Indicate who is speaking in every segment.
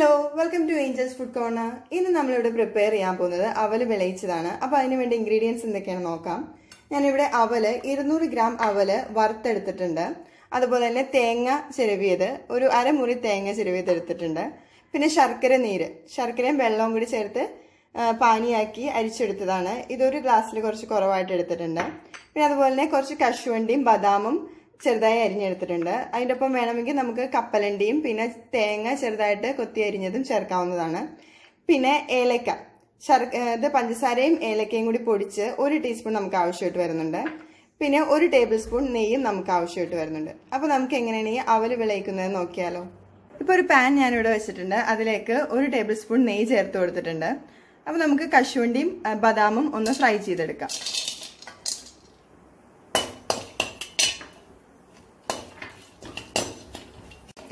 Speaker 1: Welcome to angels food corner ഇന്ന് നമ്മളിവിടെ prepare ചെയ്യാൻ പോകുന്നത് അവൽ വിളയിച്ചതാണ്. അപ്പോൾ അതിന് വേണ്ടി ഇൻഗ്രീഡിയൻസ് എന്തൊക്കെയാണ് നോക്കാം. ഞാനിവിടെ അവൽ ഇരുന്നൂറ് ഗ്രാം അവൽ വറുത്തെടുത്തിട്ടുണ്ട്. അതുപോലെ തന്നെ തേങ്ങ ചിരവിയത് ഒരു അരമുറി തേങ്ങ ചിരവിയത് എടുത്തിട്ടുണ്ട്. പിന്നെ ശർക്കര നീര് ശർക്കരയും വെള്ളവും കൂടി ചേർത്ത് പാനിയാക്കി അരിച്ചെടുത്തതാണ്. ഇതൊരു ഗ്ലാസ്സിൽ കുറച്ച് കുറവായിട്ട് എടുത്തിട്ടുണ്ട്. പിന്നെ അതുപോലെ തന്നെ കുറച്ച് കശുവണ്ടിയും ബദാമും ചെറുതായി അരിഞ്ഞെടുത്തിട്ടുണ്ട്. അതിന്റെ ഒപ്പം വേണമെങ്കിൽ നമുക്ക് കപ്പലണ്ടിയും പിന്നെ തേങ്ങ ചെറുതായിട്ട് കൊത്തി അരിഞ്ഞതും ചേർക്കാവുന്നതാണ്. പിന്നെ ഏലക്ക. ശർ ഇത് പഞ്ചസാരയും ഏലക്കയും കൂടി പൊടിച്ച് ഒരു ടീസ്പൂൺ നമുക്ക് ആവശ്യമായിട്ട് വരുന്നുണ്ട്. പിന്നെ ഒരു ടേബിൾ സ്പൂൺ നെയ്യും നമുക്ക് ആവശ്യമായിട്ട് വരുന്നുണ്ട്. അപ്പോൾ നമുക്ക് എങ്ങനെയാണെങ്കിൽ അവൽ വിളയിക്കുന്നത് നോക്കിയാലോ. ഇപ്പോൾ ഒരു പാൻ ഞാനിവിടെ വെച്ചിട്ടുണ്ട്. അതിലേക്ക് ഒരു ടേബിൾ സ്പൂൺ നെയ്യ് ചേർത്ത് കൊടുത്തിട്ടുണ്ട്. അപ്പോൾ നമുക്ക് കശുവണ്ടിയും ബദാമും ഒന്ന് ഫ്രൈ ചെയ്തെടുക്കാം.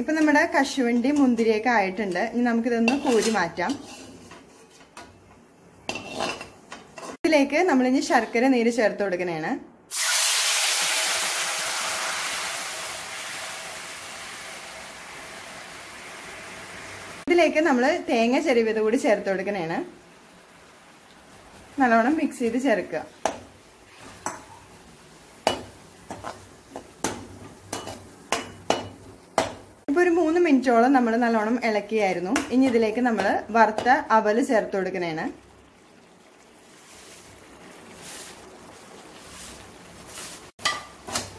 Speaker 1: ഇപ്പൊ നമ്മുടെ കശുവണ്ടി മുന്തിരിയൊക്കെ ആയിട്ടുണ്ട്. ഇനി നമുക്കിതൊന്ന് കോരി മാറ്റാം. ഇതിലേക്ക് നമ്മളിനി ശർക്കര നീര് ചേർത്ത് കൊടുക്കണേണ്. ഇതിലേക്ക് നമ്മൾ തേങ്ങ ചെരുവിത് കൂടി ചേർത്ത് കൊടുക്കണേണ്. നല്ലോണം മിക്സ് ചെയ്ത് ചേർക്കുക. ഒരു മൂന്ന് മിനിറ്റോളം നമ്മൾ നല്ലോണം ഇളക്കിയായിരുന്നു. ഇനി ഇതിലേക്ക് നമ്മൾ വറുത്ത അവൽ ചേർത്ത് കൊടുക്കണേണ്.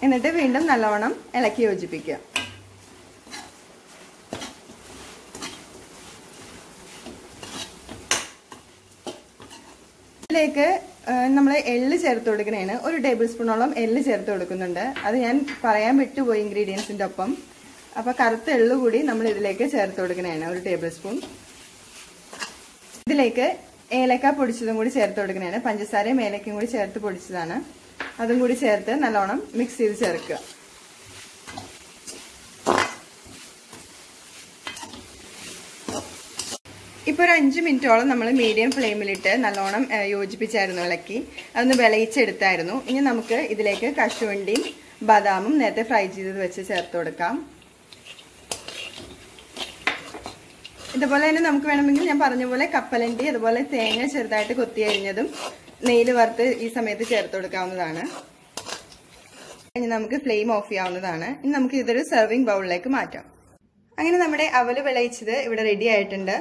Speaker 1: എന്നിട്ട് വീണ്ടും നല്ലോണം ഇളക്കി യോജിപ്പിക്കുക. ഇതിലേക്ക് നമ്മൾ എള്ള് ചേർത്ത് കൊടുക്കുന്നതാണ് ഒരു ടേബിൾ സ്പൂണോളം എള്ള് ചേർത്ത് കൊടുക്കുന്നുണ്ട്. അത് ഞാൻ പറയാൻ വിട്ടുപോയി ഇൻഗ്രീഡിയൻസിന്റെ ഒപ്പം. അപ്പൊ കറുത്ത എള്ളു കൂടി നമ്മൾ ഇതിലേക്ക് ചേർത്ത് കൊടുക്കണേണ് ഒരു ടേബിൾ സ്പൂൺ ഇതിലേക്ക് ഏലക്ക പൊടിച്ചതും കൂടി ചേർത്ത് കൊടുക്കണേണ് പഞ്ചസാരയും ഏലക്കയും കൂടി ചേർത്ത് പൊടിച്ചതാണ്. അതും കൂടി ചേർത്ത് നല്ലോണം മിക്സ് ചെയ്ത് ചേർക്കുക. ഇപ്പൊ ഒരു അഞ്ച് മിനിറ്റോളം നമ്മൾ മീഡിയം ഫ്ലെയിമിലിട്ട് നല്ലോണം യോജിപ്പിച്ചായിരുന്നു ഇളക്കി. അതൊന്ന് വിളയിച്ചെടുത്തായിരുന്നു. ഇനി നമുക്ക് ഇതിലേക്ക് കശുവണ്ടിയും ബദാമും നേരത്തെ ഫ്രൈ ചെയ്തത് വെച്ച് ചേർത്ത് കൊടുക്കാം. ഇതുപോലെ തന്നെ നമുക്ക് വേണമെങ്കിൽ ഞാൻ പറഞ്ഞ പോലെ കപ്പലണ്ടി അതുപോലെ തേങ്ങ ചെറുതായിട്ട് കൊത്തി അരിഞ്ഞതും നെയ്യിൽ വറുത്ത് ഈ സമയത്ത് ചേർത്ത് കൊടുക്കാവുന്നതാണ്. ഇനി നമുക്ക് ഫ്ലെയിം ഓഫ് ചെയ്യാവുന്നതാണ്. ഇനി നമുക്ക് ഇതൊരു സെർവിങ് ബൗളിലേക്ക് മാറ്റാം. അങ്ങനെ നമ്മുടെ അവൽ വിളയിച്ചത് ഇവിടെ റെഡി ആയിട്ടുണ്ട്.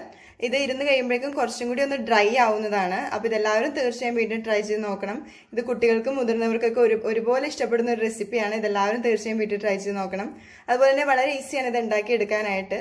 Speaker 1: ഇത് ഇരുന്ന് കഴിയുമ്പോഴേക്കും കുറച്ചും കൂടി ഒന്ന് ഡ്രൈ ആവുന്നതാണ്. അപ്പോൾ ഇതെല്ലാവരും തീർച്ചയായും വീണ്ടും ട്രൈ ചെയ്ത് നോക്കണം. ഇത് കുട്ടികൾക്കും മുതിർന്നവർക്കൊക്കെ ഒരു ഒരുപോലെ ഇഷ്ടപ്പെടുന്ന ഒരു റെസിപ്പിയാണ് ഇതെല്ലാവരും തീർച്ചയായും വീട്ടിൽ ട്രൈ ചെയ്ത് നോക്കണം. അതുപോലെ തന്നെ വളരെ ഈസിയാണ് ഇത് ഉണ്ടാക്കി എടുക്കാനായിട്ട്